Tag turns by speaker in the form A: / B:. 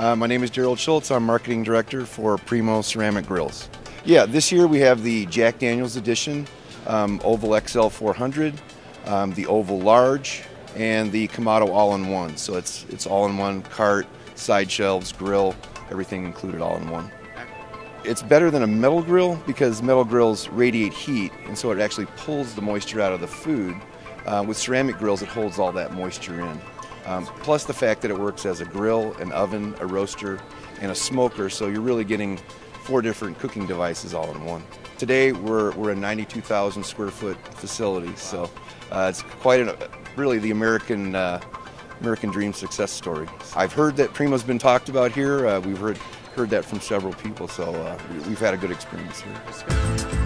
A: Uh, my name is Gerald Schultz. I'm marketing director for Primo Ceramic Grills. Yeah, this year we have the Jack Daniels edition, um, Oval XL 400, um, the Oval Large, and the Kamado All-in-One. So it's it's all-in-one cart, side shelves, grill, everything included all in one. It's better than a metal grill because metal grills radiate heat, and so it actually pulls the moisture out of the food. Uh, with ceramic grills, it holds all that moisture in. Um, plus the fact that it works as a grill, an oven, a roaster, and a smoker, so you're really getting four different cooking devices all in one. Today we're, we're a 92,000 square foot facility, so uh, it's quite a, really the American uh, American Dream success story. I've heard that Primo's been talked about here. Uh, we've heard heard that from several people, so uh, we've had a good experience here.